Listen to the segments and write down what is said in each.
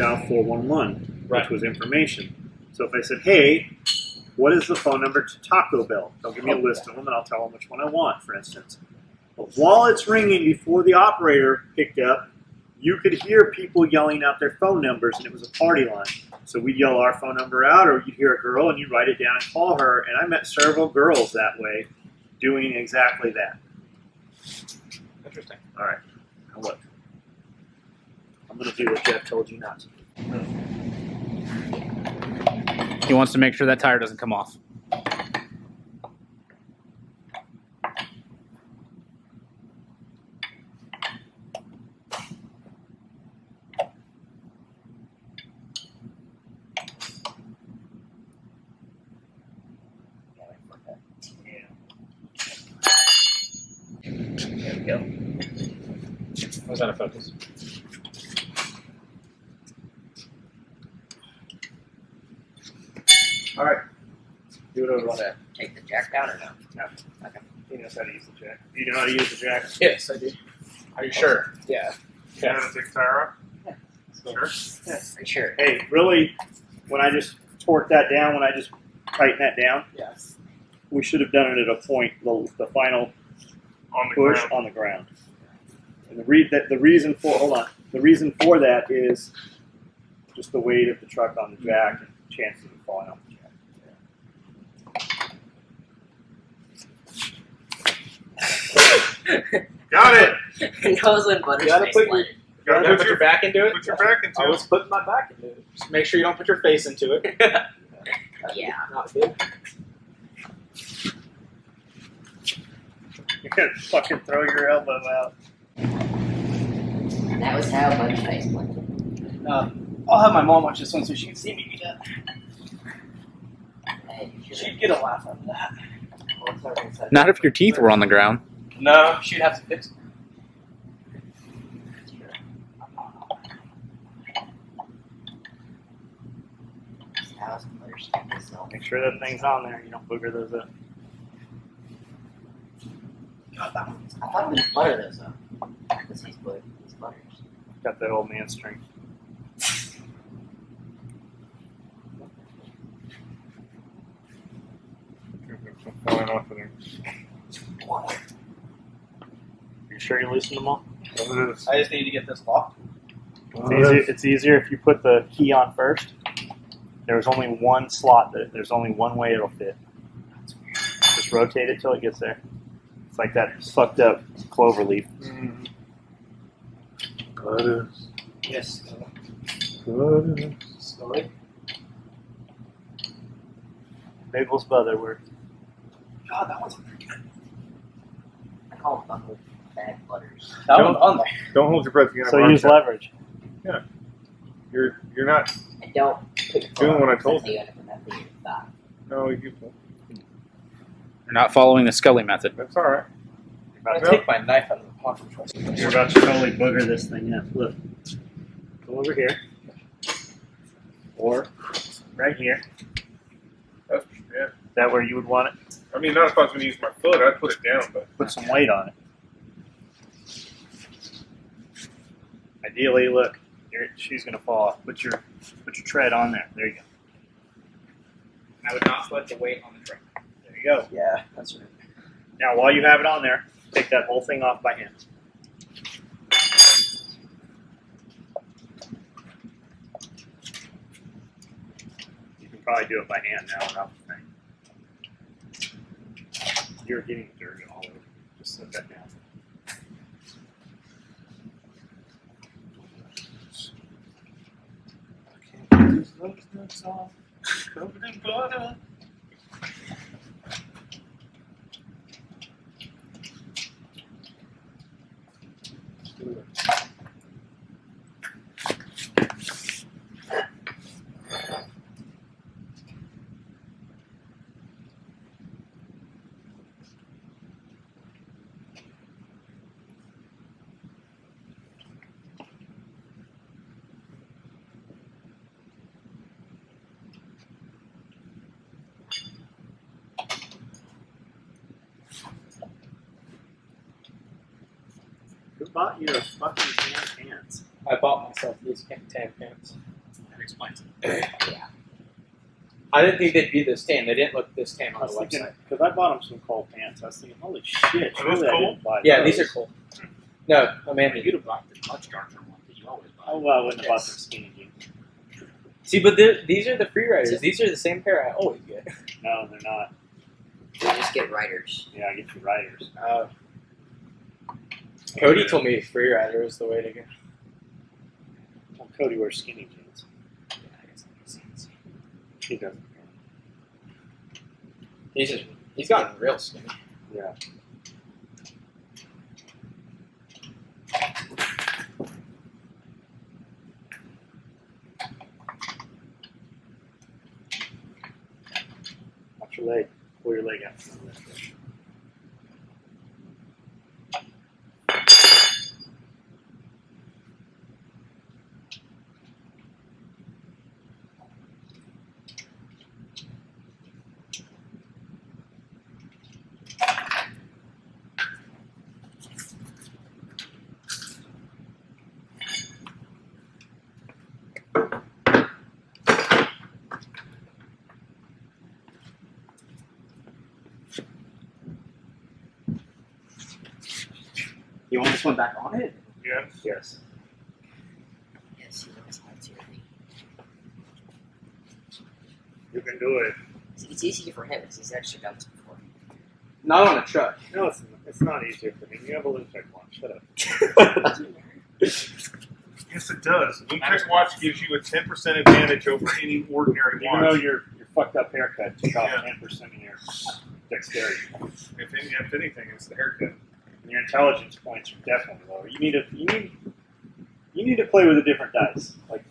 dial 411, Right. which was information. So if I said, hey, what is the phone number to Taco Bell? They'll give me a oh. list of them, and I'll tell them which one I want, for instance. But while it's ringing, before the operator picked up, you could hear people yelling out their phone numbers, and it was a party line. So we'd yell our phone number out, or you'd hear a girl, and you'd write it down and call her. And I met several girls that way doing exactly that. Interesting. All right, now look. I'm going to do what Jeff told you not to do. He wants to make sure that tire doesn't come off. There we go. Was out of focus. All right. Do it You want to take the jack down or no? No. Okay. He knows how to use the jack. You know how to use the jack? Yes, I do. Are you sure? Yeah. Okay. take Tyra? Yeah. Sure. For sure. Hey, really, when I just torque that down, when I just tighten that down, Yes. we should have done it at a point, the, the final On the push ground. on the ground. And the, re- that, the reason for, hold on, the reason for that is just the weight of the truck on the jack and chances of falling off the jack. Got it. Nose and butter gotta put your- lighting. You gotta put your back into it. Put your back into I it. was putting my back into it. Just make sure you don't put your face into it. Yeah. Not good. You're gonna fucking throw your elbow out. That was how Buddy face planted. Uh, I'll have my mom watch this one so she can see me do that. Hey, you should She'd get a laugh out of that. Not if your teeth were on the ground. No, she'd have to fix it. How's butter stick itself? Make sure that thing's on there. You don't booger those up. I thought we butter those up. Because he's butter. He's butters. Got that old man strength. Falling off of there. You sure you loosened them all? I just need to get this locked. It's easier, it's easier if you put the key on first. There's only one slot that there's only one way it'll fit. Just rotate it till it gets there. It's like that fucked up clover leaf. Mm. Got. Yes. Got it. Slowly. Bagels butter word. God, that one's pretty good. I call them buckle bag butters. That Don't- one's on there. Don't hold your breath. You're So run use out. leverage. You're you're not. And don't Doing what I told the end of the method of your thigh. No, you. You're not following the Scully method. That's all right. I'm No. gonna take my knife out of the pocket first. You're about to totally booger this thing up. Look. Go over here. Or right here. That's, yeah. Is that where you would want it? I mean, not if I was going to use my foot. I'd put it down, but Put some weight on it. Ideally, look, your she's gonna fall off. Put your put your tread on there. There you go. I would not put the weight on the truck. There you go. Yeah, that's right. Now, while you have it on there, take that whole thing off by hand. You can probably do it by hand now without the thing. You're getting dirty all over. Just set that down. Covered in butter. Bought you a fucking tan pants? I bought myself these tan pants. That explains it. yeah. I didn't think they'd be this tan. They didn't look this tan I on was the thinking website. because I bought them some cold pants. I was thinking, holy shit, Are those surely I cold? didn't buy Yeah, those. these are cool. No, Amanda. You'd have bought the much darker one that you always buy. Oh well, I wouldn't have bought Yes. some skinny jeans. See, but the- these are the free riders. These are the same pair I always get. No, they're not. We just get writers. Yeah, I get you riders. Uh, Cody told me free rider was the way to go. Well, Cody wears skinny jeans. He doesn't. He's just, he's gotten real skinny. Yeah. Watch your leg. Pull your leg out. This one back on it? Yes. Yes. Yes, he knows how to. You can do it. It's, it's easy for him because he's actually done this before. Not on a truck. No, it's, it's not easier for me. You have a Lum-Tec watch. Shut up. Yes, it does. Lum-Tec watch gives you a 10% advantage over any ordinary Even though watch. your your fucked up haircut took off Yeah. ten percent of your dexterity. If, any, if anything, it's the haircut. And your intelligence points are definitely lower. You need to you need you need to play with a different dice. Like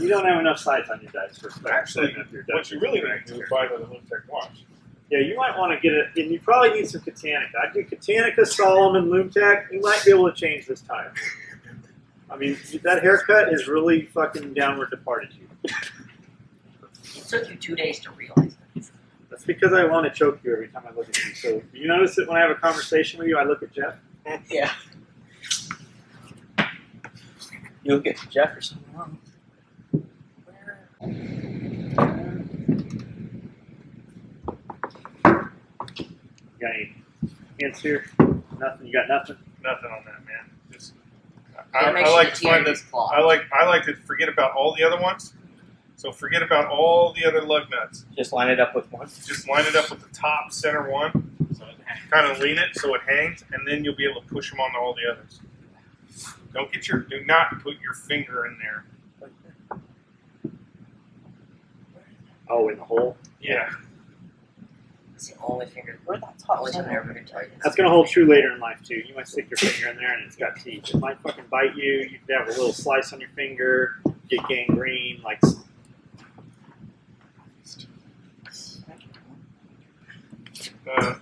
you don't have enough sides on your dice for Actually, setting up your What you really Dungeons need and to do is Dragons. buy the Lum-Tec watch. Yeah, you might want to get it, and you probably need some Kitanica. I'd do Kitanica, Salomon, Lum-Tec. You might be able to change this tire. I mean, that haircut is really fucking downward departed you. It took you two days to realize that. That's because I want to choke you every time I look at you. So, you notice that when I have a conversation with you, I look at Jeff? Yeah. You look at Jefferson. You got any hints here? Nothing. You got nothing. Nothing on that, man. Just, I, I like to find this. I like I like to forget about all the other ones. So forget about all the other lug nuts. Just line it up with one. Just line it up with the top center one. So it hangs. Kind of lean it so it hangs, and then you'll be able to push them onto all the others. Don't get your. Do not put your finger in there. Oh, in the hole. Yeah. It's the only finger. Where'd that top Only time center? I'm ever gonna tell you. That's going to hold true later in life too. You might stick your finger in there and it's got teeth. It might fucking bite you. You could have a little slice on your finger, get gangrene. Like Uh,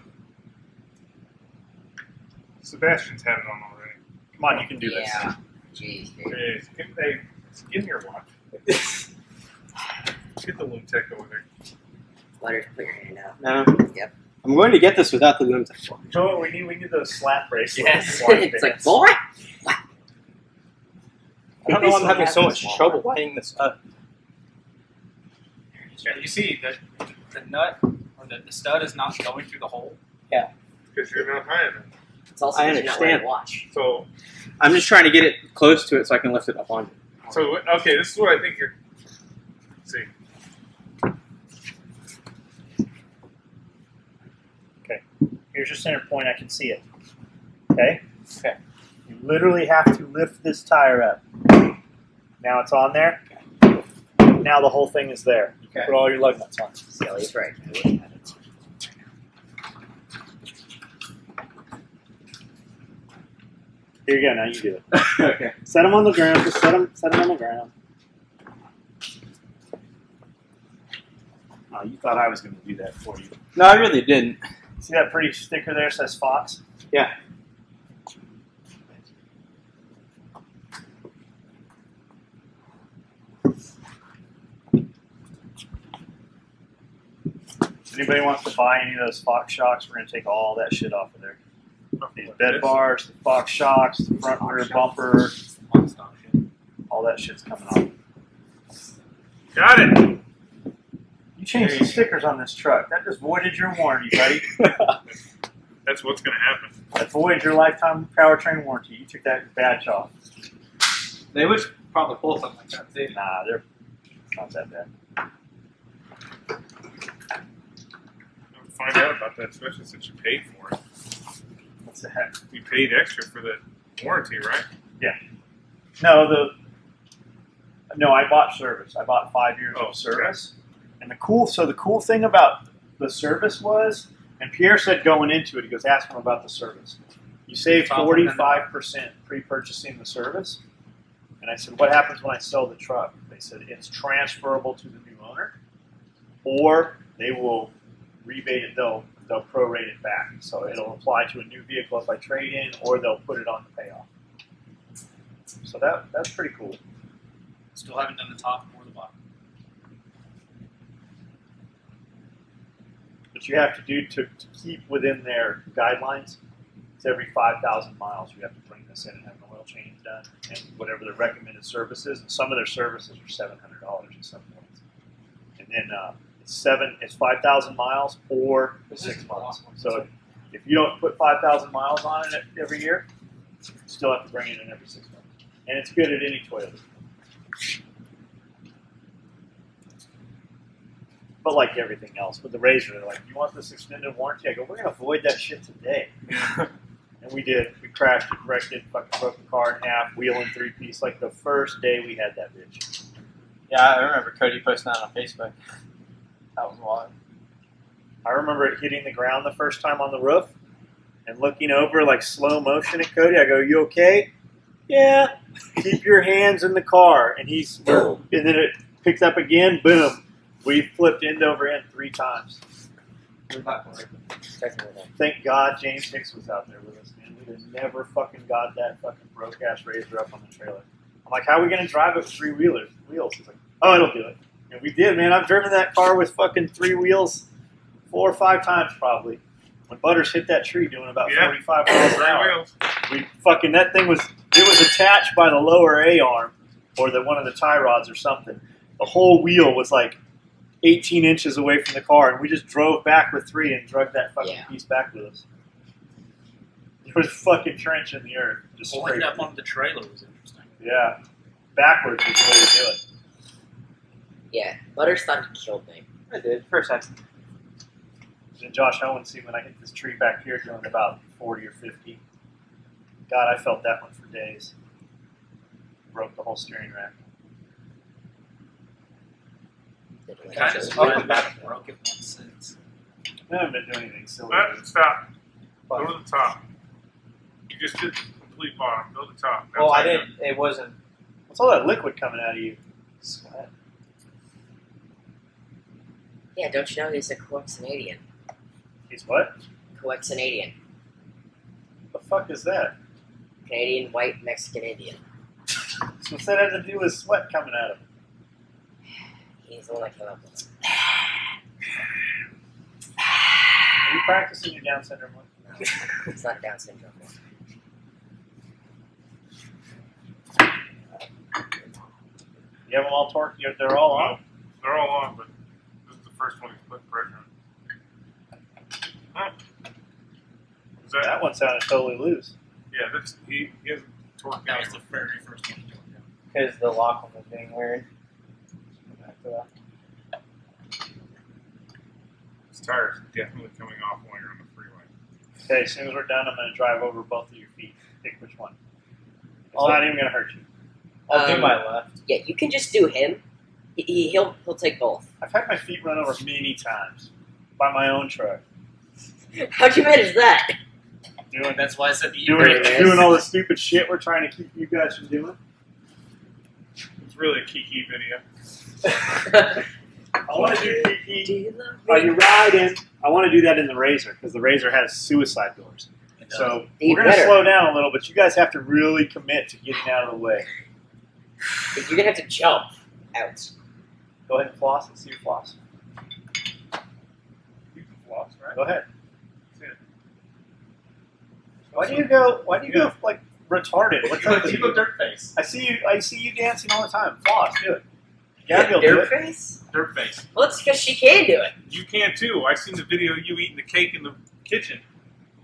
Sebastian's had it on already. Come on, you can do this. Yeah. Jeez, dude. Jeez, give, hey, give me your watch. Get the Lum-Tec over there. Letters, put your hand out. No. Yep. I'm going to get this without the Lum-Tec. So what we need, we need those slap bracelets. Yes. It's like, bands. boy! I don't know why I'm having so much trouble lining this up. Yeah, you see the the nut or the, the stud is not going through the hole. Yeah. Because you're not high enough. It's also I understand. watch. So I'm just trying to get it close to it so I can lift it up on it. so okay, this is what I think you're. let's see. Okay, here's your center point. I can see it. Okay. Okay. You literally have to lift this tire up. Now it's on there. Now the whole thing is there. You can Okay. put all your lug nuts on. Sally's right. I wouldn't have it. Here you go. Now you do it. okay. Set them on the ground. Just set them. Set them on the ground. Oh, you thought I was going to do that for you. No, I really didn't. See that pretty sticker there says Fox? Yeah. If anybody wants to buy any of those Fox shocks, we're going to take all that shit off of there. These bed bars, the Fox shocks, the front rear bumper, One stop shit. all that shit's coming off. Got it. You changed the stickers on this truck. That just voided your warranty, buddy. That's what's going to happen. that voided your lifetime powertrain warranty. You took that badge off. They would probably pull something like that too. Nah, they're not that bad. Find out about that, especially since you paid for it. What's the heck? You paid extra for the warranty, right? Yeah. No, the no, I bought service. I bought five years Oh, of service. And the cool so the cool thing about the service was, and Pierre said going into it, he goes, ask him about the service. You save forty five percent pre purchasing the service. And I said, What happens when I sell the truck? They said it's transferable to the new owner, or they will rebate it, they'll they'll prorate it back. So it'll apply to a new vehicle if I trade in, or they'll put it on the payoff. So that that's pretty cool. Still haven't done the top or the bottom. But you have to do to, to keep within their guidelines. It's every five thousand miles you have to bring this in and have an oil change done, and whatever their recommended service is. And some of their services are seven hundred dollars at some points. And then uh, it's seven, it's five thousand miles or six months. So if you don't put five thousand miles on it every year, you still have to bring it in every six months. And it's good at any Toyota. But like everything else, with the Razor, they're like, "You want this extended warranty?" I go, "We're gonna avoid that shit today." and we did. We crashed it, wrecked it, fucking broke the car in half, wheel in three piece. Like the first day we had that bitch. Yeah, I remember Cody posting that on Facebook. That was wild. I remember it hitting the ground the first time on the roof, and looking over like slow motion at Cody. I go, "You okay?" Yeah. Keep your hands in the car, and he's and then it picked up again. Boom. We flipped end over end three times. Thank God James Hicks was out there with us, man. We'd have never fucking got that fucking broke ass razor up on the trailer. I'm like, how are we gonna drive it with three wheelers wheels? He's like, oh, it'll do it. And we did, man. I've driven that car with fucking three wheels four or five times probably. When Butters hit that tree doing about Yeah. 45 miles an hour, wheels. we fucking that thing was it was attached by the lower A arm or the one of the tie rods or something. The whole wheel was like 18 inches away from the car, and we just drove back with three and drug that fucking Yeah. piece back with us. It was a fucking trench in the earth, just Pulling straight. it up on the trailer was interesting. Yeah, backwards was the way to do it. Yeah, Butters thought killed me. I did. First second. Then Josh Owen see when I hit this tree back here doing about 40 or 50. God, I felt that one for days. Broke the whole steering rack. Did it Kind of actually. spun back broke it once since. I haven't been doing anything silly. But stop. Go to the top. You just did the complete bottom. Go to the top. Oh, That's Well, I didn't. It wasn't. What's all that liquid coming out of you? Sweat. Yeah, don't you know he's a Coexanadian? He's what? Coexanadian. The fuck is that? Canadian white Mexican Indian. So what's that have to do with sweat coming out of him? He's the one I came up with. Are you practicing your Down syndrome one? No, it's not Down syndrome. You have them all torqued? They're all on? They're all on, but this is the first one he's put pressure on. Huh. Is that, That one sounded totally loose. yeah, that's he, he has a torque That was the very first one. Because the lock one was being weird. Back to that. His tires definitely coming off while you're on the freeway. Okay, as soon as we're done, I'm going to drive over both of your feet. Pick which one. It's I'll- not even going to hurt you. I'll do Um, my left. Yeah, you can just do him. He, he, he'll he'll take both. I've had my feet run over many times by my own truck. How'd you manage that? Doing, That's why I said the doing, Very doing all the stupid shit we're trying to keep you guys from doing. It's really a Kiki video. I want to do Kiki. Do you Are you riding? I want to do that in the Razor because the Razor has suicide doors. So You we're going to better. slow down a little, but you guys have to really commit to getting out of the way. You're gonna have to jump out. Go ahead and floss. Let's see your floss. You can floss, right? Go ahead. See it. Why do you go? Why do you go like retarded? What's up with you? a dirt face. I see you. I see you dancing all the time. Floss, do it. Gabby will do it. face? Dirt face. Well, it's because she can do it. You can too. I seen the video of you eating the cake in the kitchen.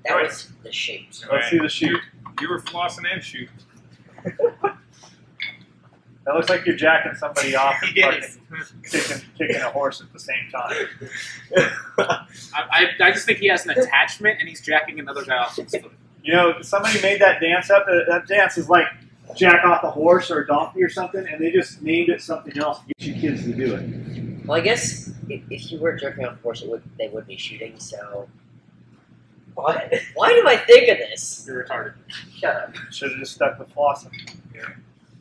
That Right. was the shape. Let's see the shoot. You were flossing and shooting. That looks like you're jacking somebody off and Yes. fucking kicking, kicking a horse at the same time. I, I, I just think he has an attachment and he's jacking another guy off his foot. You know, somebody made that dance up. uh, That dance is like jack off a horse or a donkey or something, and they just named it something else to get you kids to do it. Well, I guess if, if you were jerking off, a horse, it would they would be shooting. So, what? Why do I think of this? You're retarded. Shut up. Should have just stuck with flossing.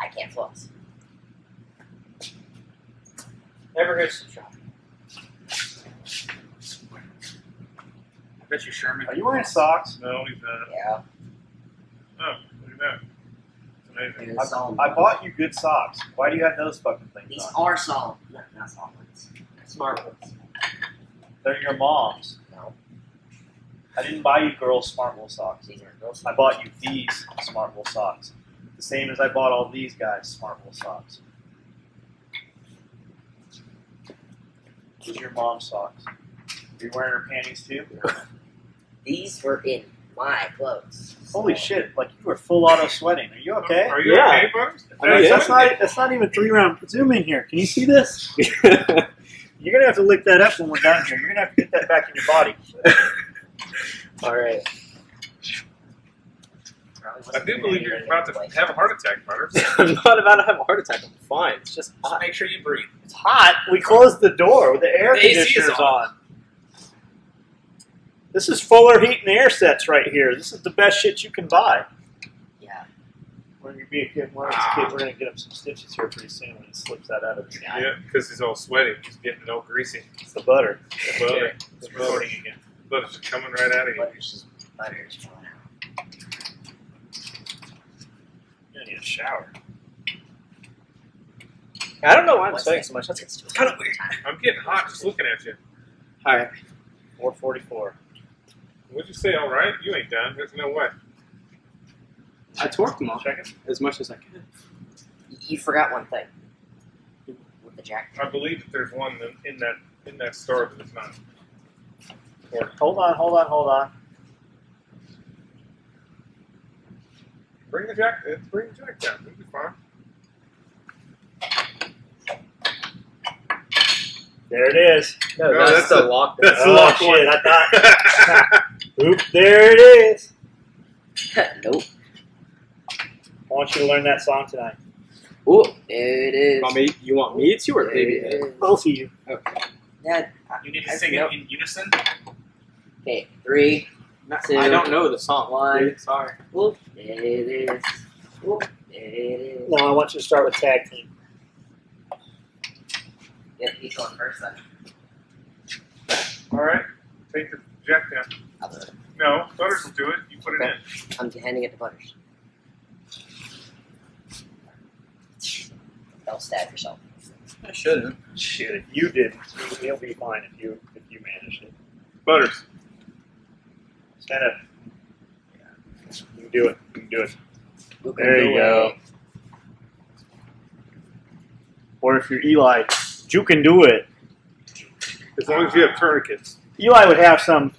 I can't floss. Never hurts to try. Bet you Sherman. Are you wearing socks? No, he's not. Yeah. Oh, look at that. It's amazing. It's solid. I bought you good socks. Why do you have those fucking things These on? are solid. No, not solid ones. Smart ones. They're your mom's. No, I didn't buy you girls' Smartwool socks. these are girls. I bought you these Smartwool socks. The same as I bought all these guys Smartwool socks. These are your mom's socks. Are you wearing her panties too? These were in my clothes. Holy shit! Like you were full auto sweating. Are you okay? Are you Yeah. okay, Butters? I mean, That's not. That's not even three round. Zoom in here. Can you see this? You're gonna have to lick that up when we're done here. You're gonna have to get that back in your body. All right. I do believe you're about to have a heart attack, Butters. I'm not about to have a heart attack. I'm fine. It's just Just make sure you breathe. It's hot. We closed the door. The air The AC is conditioner's on. on. This is Fuller Heat and Air sets right here. This is the best shit you can buy. Yeah. When you be a kid, when he's a kid, we're gonna get him some stitches here pretty soon when he slips that out of his eye. Yeah, because he's all sweaty. He's getting all greasy. It's the butter. The butter. It's recording again. Butter's just coming right out of you. Butter's just butter's falling out. You're need a shower. I don't know why I'm What's sweating that? so much. That's It's kind of weird. I'm getting hot just looking at you. All right. 444. What'd you say? All right? You ain't done. There's no way. I torqued them all Check it. as much as I can. You forgot one thing. With the jack. I believe that there's one in- in that in that store that is not. Or Hold on, hold on, hold on. bring the jack. uh, Bring the jack down. It'll be fine. There it is. No, No, that's, that's the a- lock. That's the Oh, lock shit, one. I Oop, there it is. nope. I want you to learn that song tonight. Ooh, there it is. Want me, you want me to or baby? it is. Both of you. Dad, You need I to sing know. it in unison. okay, three. Not, Two. I don't know the song. One. Sorry. Whoop, there it is. Whoop, there it is. No, I want you to start with tag team. Yeah, he's going first then. All right. Take the jack down. I'll do it. No, Butters will do it. You put it in. I'm handing it to Butters. Don't stab yourself. I shouldn't. Shit, if you didn't, he'll be fine if you if you managed it. Butters. Stand up. You can do it. You can do it. Who can There do you go. Or if you're Eli, you can do it. As long as you have tourniquets. Eli would have some.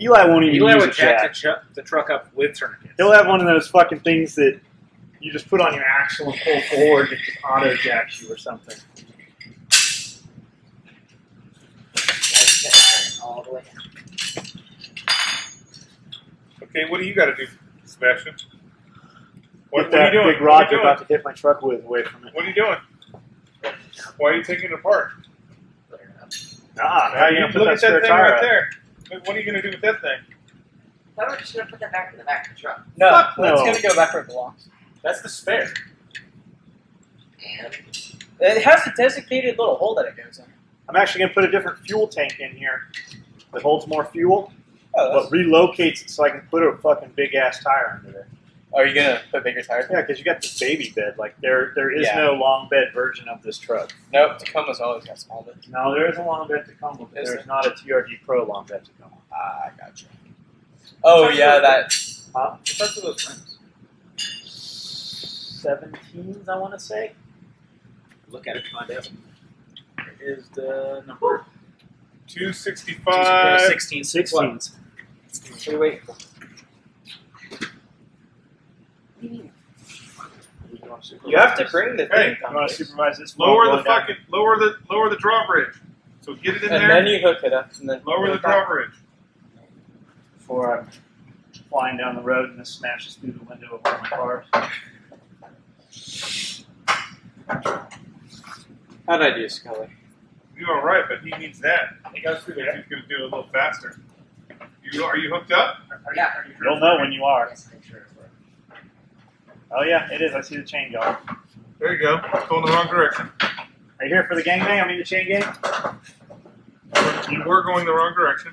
Eli won't even Eli use would a jack jack. the, chu- the truck up with tourniquets. He'll have one of those fucking things that you just put on your axle and pull forward and it just auto jacks you or something. Yeah, you gotta turn it all the way down. Okay, what do you got to do, Sebastian? What, Get what are you doing? big rock what are you're doing? about to hit my truck with away from it. What are you doing? Why are you taking it apart? Put it up. Ah, how are you gonna put Look that at spare that thing tire right up? there. Look, What are you going to do with that thing? I thought we were just gonna put that back in the back of the truck. No, Fuck well, it's no. gonna go back where it belongs. That's the spare. And It has a designated little hole that it goes in. I'm actually gonna put a different fuel tank in here that holds more fuel, Oh, but relocates it so I can put a fucking big ass tire under there. Are you gonna put bigger tires? Yeah, because you got this baby bed. Like there, there is Yeah. no long bed version of this truck. Nope, Tacoma's always got small bits. No, there is a long bed Tacoma, but Is there's there? not a TRD Pro long bed Tacoma. Ah, I gotcha. Oh yeah, that. Huh? What's up with those rims? 17s, I want to say. Look at it, find out. is the number? 265. 16. 16s. What are you waiting for? You have to bring the thing. Hey, thing. You want to supervise this? Lower Going the down. fucking, lower the, lower the drawbridge. So get it in and there. And then you hook it up, and then lower the drawbridge. before I'm flying down the road and this smashes through the window of one of my cars. How'd I do, Scully? You're all right, but he needs that. He goes through there. He's going to do it a little faster. You are you hooked up? Yeah. You'll know when you are. Yes, make sure it's working. Oh yeah, it is. I see the chain going. There you go. It's going the wrong direction. Are you here for the gang gangbang? I mean the chain gang. You were going the wrong direction.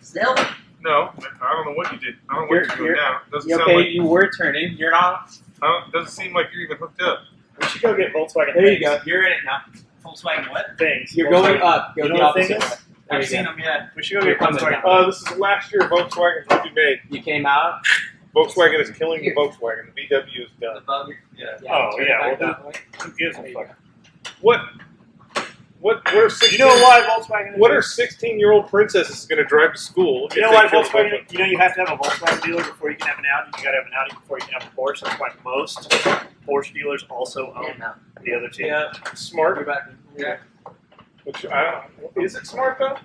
Still? No, I don't know what you did. I don't know what You're- you're doing you're- now. It doesn't You sound okay, like. you were turning. You're not. I don't, it doesn't seem like you're even hooked up. We should go get Volkswagen. There you go. You're in it now. Volkswagen what? Things. You're Volkswagen- going up. Go You the know what the opposite thing is? There I've you seen go. them, yeah. We should go You're get coming Volkswagen. down. Uh, this is last year Volkswagen will be made. You came out. Volkswagen is killing the Volkswagen. The VW is The done. bug. Yeah. Oh, yeah, well, that. Who gives a fuck? What? What? What are You 16, know why Volkswagen? Is What are 16 year old princesses going to drive to school? You know they why Volkswagen? You know you have to have a Volkswagen dealer before you can have an Audi. You got to have an Audi before you can have a Porsche. That's why most Porsche dealers also own Yeah, no. the other two. Yeah. Smart. You're back. Yeah. Which I don't. Is it smart though?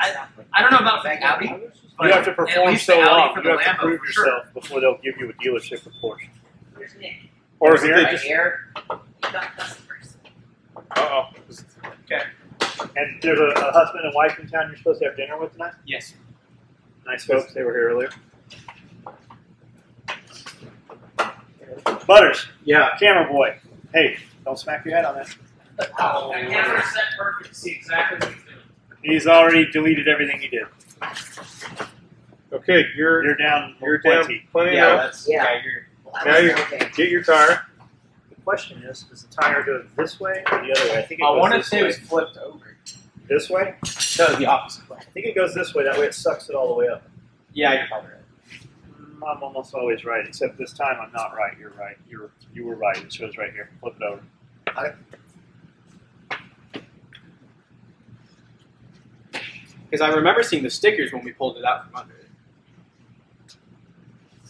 I don't know about the Audi. But You have to perform so the long. You the have to prove for sure. yourself before they'll give you a dealership with Porsche. Where's Nick? Or is it Here? Right just? here. Customers. Uh oh. Okay. And there's a, a husband and wife in town you're supposed to have dinner with tonight. Yes. Nice folks. They were here earlier. Butters, Yeah. camera boy. Hey, don't smack your head on that. Oh, that camera set perfect. To see exactly what he's already deleted everything he did. Okay, you're You're down. you're down plenty. plenty Yeah. now. That's Yeah. yeah. You're. Well, that Now was you okay. get your tire. The question is, does the tire go this way or the other way? I think it I goes want to this say it way. was flipped over. This way? No, the opposite way. I think it goes this way. That way it sucks it all the way up. Yeah, you're probably right. Mm, I'm almost always right, except this time I'm not right. You're right. You're you were right. It shows right here. Flip it over. Because I remember seeing the stickers when we pulled it out from under it.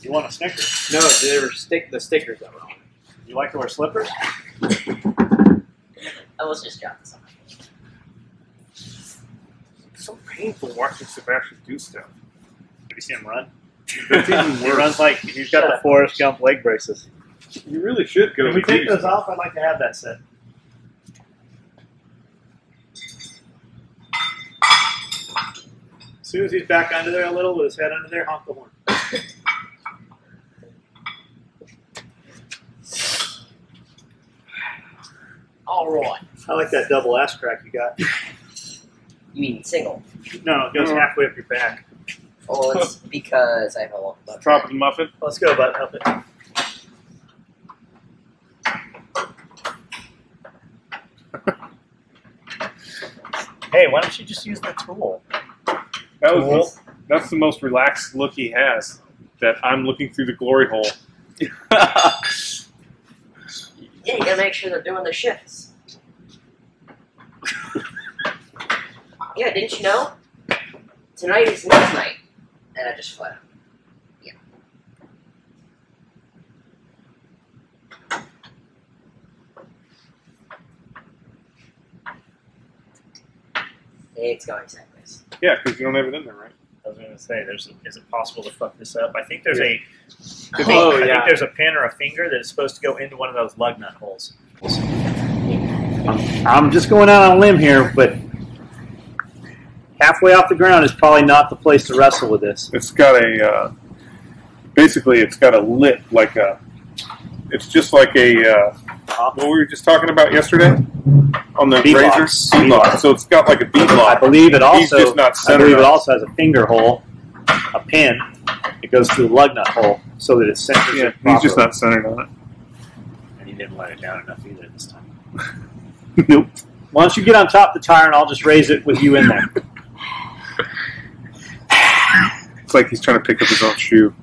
You want a Snicker? No, they were stick the stickers that were on it. You like to wear slippers? I was just joking. something. It's so painful watching Sebastian do stuff. Have you seen him run? He runs like he's got Shut the up. Forrest Gump leg braces. You really should go. If we take these. those off, I'd like to have that set. As soon as he's back under there a little with his head under there, honk the horn. All right. I like that double ass crack you got. You mean single? No, it goes Mm. halfway up your back. Oh, it's because I have a long butt. Drop the muffin. Let's go, bud. Help it. hey, why don't you just use the tool? That was the, that's the most relaxed look he has. That I'm looking through the glory hole. Yeah, you gotta make sure they're doing their shifts. yeah, didn't you know? Tonight is next night. And I just flat out. Yeah. It's going sideways. Yeah, because you don't have it in there, right? I was going to say, there's is it possible to fuck this up? I think there's a Oh, I yeah. think there's a pin or a finger that is supposed to go into one of those lug nut holes. I'm just going out on a limb here, but halfway off the ground is probably not the place to wrestle with this. It's got a uh, basically it's got a lip like a. It's just like a uh, what we were just talking about yesterday on the Bead razor locks. bead lock. So it's got like a bead lock. I believe it He's also just not I centered believe it on- also has a finger hole, a pin. It goes through the lug nut hole so that it centers Yeah, it he's just not centered on it. And he didn't let it down enough either this time. Nope. Why don't you get on top of the tire and I'll just raise it with you in there? It's like he's trying to pick up his own shoe.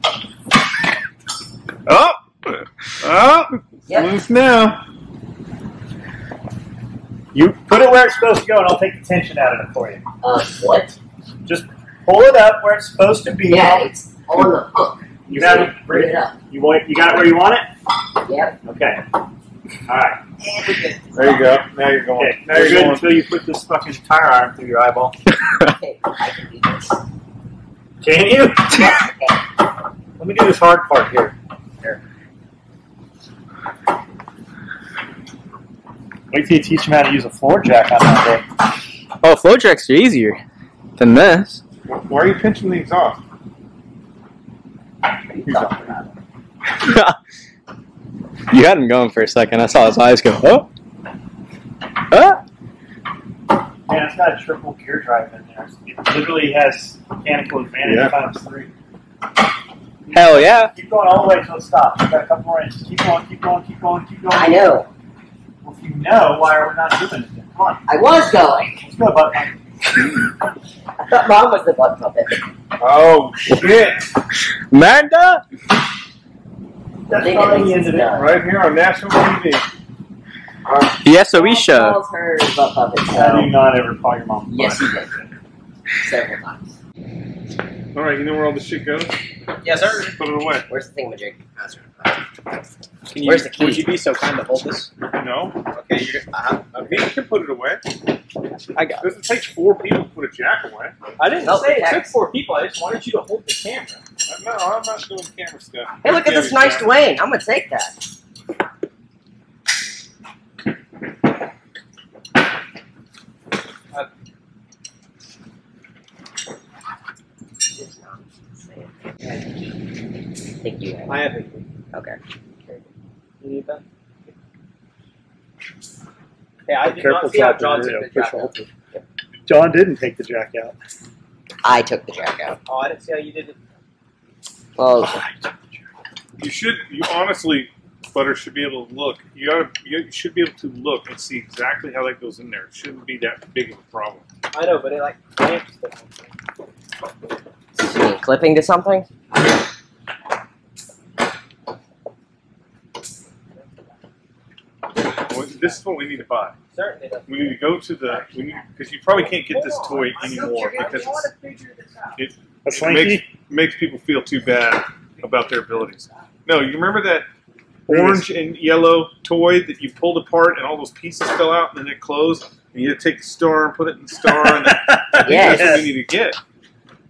Oh, oh, Yep. loose now. You put it where it's supposed to go, and I'll take the tension out of it for you. Uh, what? Just pull it up where it's supposed to be. Yeah, it's on the hook. You got it. Bring it up. You want? You got it where you want it? Yep. Okay. All right. There you go. Now you're going. Okay. Now you're good until you put this fucking tire iron through your eyeball. Okay, I can do this. Can you? Okay. Let me do this hard part here. Here. Wait till you teach him how to use a floor jack on that day. Oh, floor jacks are easier than this. Why are you pinching the exhaust? you had him going for a second. I saw his eyes go, oh. Ah. Man, it's got a triple gear drive in there. It literally has mechanical advantage Yeah. times three. Hell yeah. Keep going all the way until it stops. You got a couple more inches. Keep going, keep going, keep going, keep going. I know. Well, if you know, why are we not doing it then? Come on. I was going. Let's go, bud. I thought mom was the butt puppet. Oh shit! Magda? That's think probably the end of it it. done. Right here on national TV. The SOE Mom show. calls her butt puppet. I do So not ever call your mom. yes, he did. Several times. All right, you know where all this shit goes? Yes, sir. Put it away. Where's the thingamajig? Can you, Where's the key? Would you be so kind to hold this? No. Okay, you're, uh, Okay, you can put it away. I got Doesn't take four people to put a jack away. I didn't No, say it text. took four people. I just wanted you to hold the camera. No, I'm not doing camera stuff. Hey, look at this nice yeah. Dwayne. I'm gonna take that. Thank you. I have it. Okay. You need that? Hey, I did Careful not see how John took the jack out. John didn't take the jack out. I took the jack out. Oh, I didn't see how you did it. Well, oh, You should. You honestly, Butter should be able to look. You gotta. You should be able to look and see exactly how that goes in there. It shouldn't be that big of a problem. I know, but it like clamps the you mean clipping to something? Well, This is what we need to buy. Certainly doesn't. We need to go to the. We need because you probably can't get this toy anymore because it's, it, it makes, makes people feel too bad about their abilities. No, you remember that orange and yellow toy that you pulled apart and all those pieces fell out and then it closed and you had to take the star and put it in the star and then, I Yes. that's what we need to get.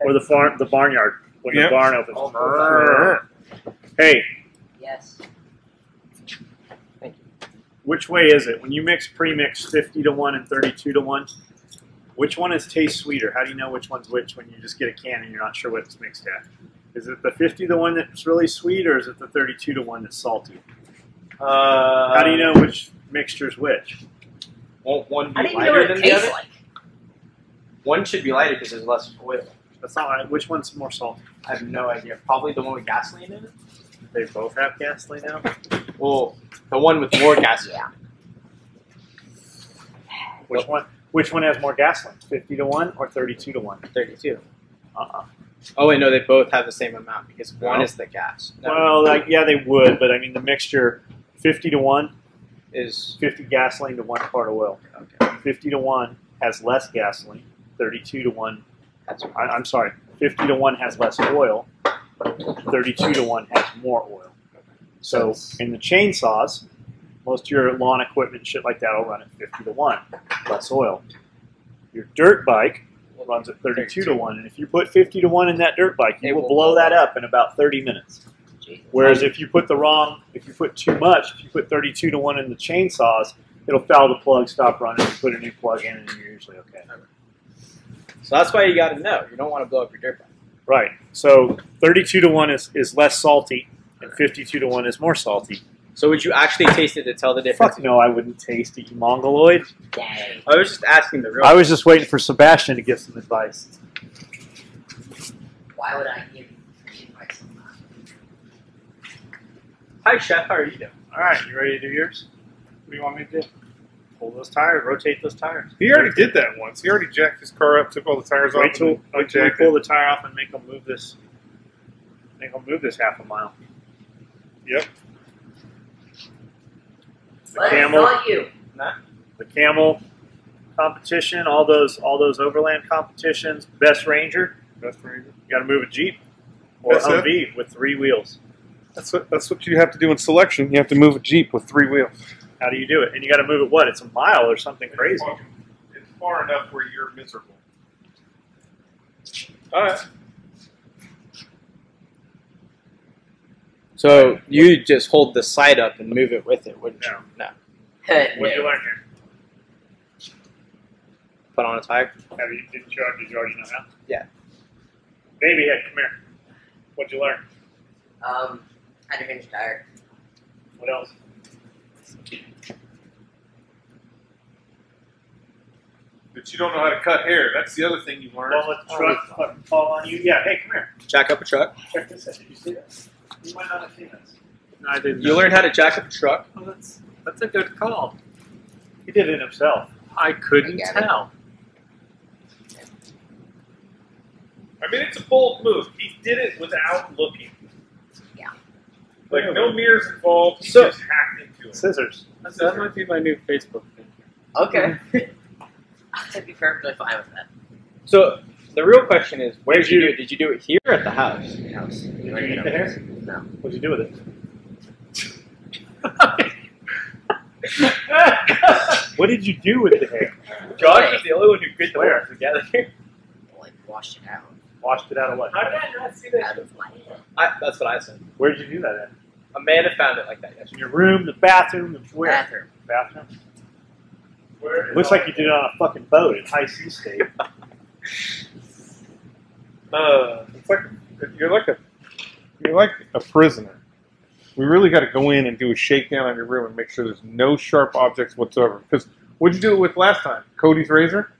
Or the farm, the barnyard when Yep. the barn opens. Hey, Yes. Which way is it? When you mix pre-mix 50 to 1 and 32 to 1, which one is taste sweeter? How do you know which one's which when you just get a can and you're not sure what it's mixed at? Is it the 50 to 1 that's really sweet or is it the 32 to 1 that's salty? Uh, How do you know which mixture's which? Won't one be didn't even know lighter than the other? like. One should be lighter because there's less oil. That's not right. Which one's more salty? I have no idea. Probably the one with gasoline in it. They both have gasoline now. Well, the one with more gasoline. Yeah. Which one? Which one has more gasoline? 50 to 1 or 32 to 1? 32. Uh-uh. Oh wait, no, they both have the same amount because one No. is the gas. No, Well, like yeah, they would, but I mean the mixture 50 to 1, is 50 gasoline to 1 part of oil. okay. 50 to 1 has less gasoline. 32 to 1, That's I, I'm sorry, 50 to 1 has less oil. 32 to 1 has more oil. So in the chainsaws, most of your lawn equipment, shit like that, will run at 50 to 1, less oil. Your dirt bike runs at 32 to 1, and if you put 50 to 1 in that dirt bike, you It will will blow blow that up in about 30 minutes. Whereas if you put the wrong, if you put too much, if you put 32 to 1 in the chainsaws, it'll foul the plug, stop running, you put a new plug in, and you're usually okay. So that's why you got to know. You don't want to blow up your dirt bike. Right. So 32 to 1 is, is less salty, and 52 to 1 is more salty. So would you actually taste it to tell the difference? Fuck no, I wouldn't taste it, you mongoloid. Dang. I was just asking the real. I was just waiting for Sebastian to give some advice. Why would I give advice on that? Hi, chef. How are you doing? All right, you ready to do yours? What do you want me to do? Pull those tires, rotate those tires. He already did that once. He already jacked his car up, took all the tires Wait off, till, and wait till we pull it. the tire off and make them move this. Make them move this half a mile. Yep. The But it's camel, not you. the camel competition, all those all those overland competitions. Best Ranger, Best Ranger. you got to move a Jeep or That's it? Humvee with three wheels. That's what that's what you have to do in selection. You have to move a Jeep with three wheels. How do you do it? And you got to move it what? It's a mile or something crazy. It's far enough where you're miserable. All right. So you just hold the side up and move it with it, wouldn't you? No. What did you learn here? Put on a tire. Have you did you, did you already know how? Yeah. Babyhead, come here. What'd you learn? Um, how to hinge tire. What else? But you don't know how to cut hair. That's the other thing you learned. Don't let the truck fucking fall on you. Yeah. Hey, come here. Jack up a truck. Check this out. Did you see this? You might not have seen this. No, I didn't. You learned how to jack up a truck. Oh, that's that's a good call. He did it himself. I couldn't I get it. tell. I mean, it's a bold move. He did it without looking. Yeah. Like no mirrors involved. He So- just hacked into it. Scissors. That might be my new Facebook thing. Okay. I'd be perfectly fine with that. So the real question is, where did you you- do it? Did you do it here at the house? House. Did you eat the hair? No. What'd you do with it? What did you do with the hair? Josh is the only one who could the Where? work together. Like, washed it out. Washed it out of what? How did I not see Out of my I, that's what I said. Where did you do that in? Amanda found it like that Yes, In your room, the bathroom, the where? bathroom. Bathroom. Where Looks like you did it on a fucking boat in high sea state. Uh, it's like you're like a you're like a prisoner. We really got to go in and do a shakedown on your room and make sure there's no sharp objects whatsoever. Because what'd you do it with last time? Cody's razor.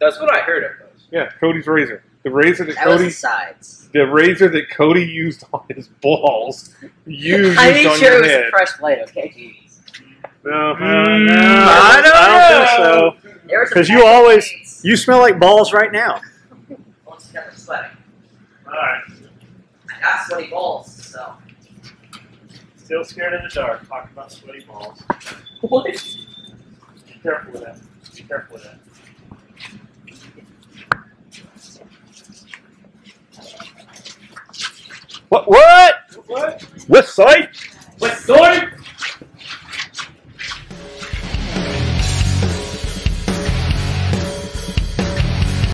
That's what I heard of those. Yeah, Cody's razor. The razor that, That Cody, the sides. the razor that Cody used on his balls, you used I made on sure your it was head. a fresh blade, okay? Jeez. No, Mm, I don't I don't think so. There was a 'Cause you always- blades. You smell like balls right now. Once you got the sweating. All right. I got sweaty balls, so. Still scared in the dark. Talking about sweaty balls. What? Be careful with that. Be careful with that. What? What? What? site? What site?